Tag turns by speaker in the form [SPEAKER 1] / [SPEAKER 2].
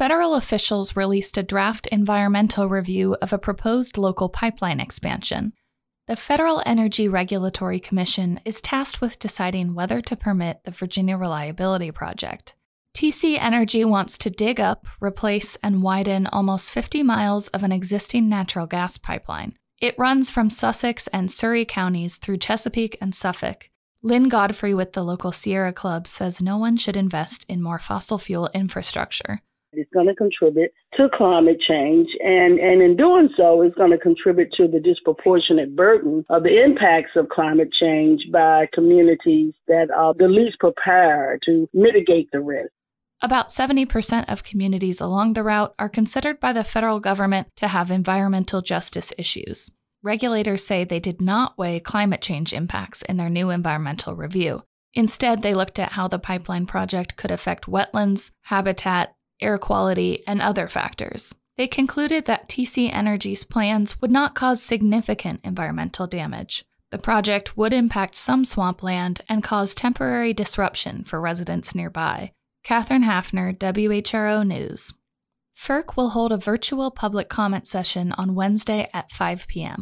[SPEAKER 1] federal officials released a draft environmental review of a proposed local pipeline expansion. The Federal Energy Regulatory Commission is tasked with deciding whether to permit the Virginia Reliability Project. TC Energy wants to dig up, replace, and widen almost 50 miles of an existing natural gas pipeline. It runs from Sussex and Surry counties through Chesapeake and Suffolk. Lynn Godfrey with the local Sierra Club says no one should invest in more fossil fuel infrastructure.
[SPEAKER 2] It's going to contribute to climate change, and, and in doing so, it's going to contribute to the disproportionate burden of the impacts of climate change by communities that are the least prepared to mitigate the risk.
[SPEAKER 1] About 70% of communities along the route are considered by the federal government to have environmental justice issues. Regulators say they did not weigh climate change impacts in their new environmental review. Instead, they looked at how the pipeline project could affect wetlands, habitat, air quality, and other factors. They concluded that TC Energy's plans would not cause significant environmental damage. The project would impact some swampland and cause temporary disruption for residents nearby. Katherine Hafner, WHRO News. FERC will hold a virtual public comment session on Wednesday at 5 p.m.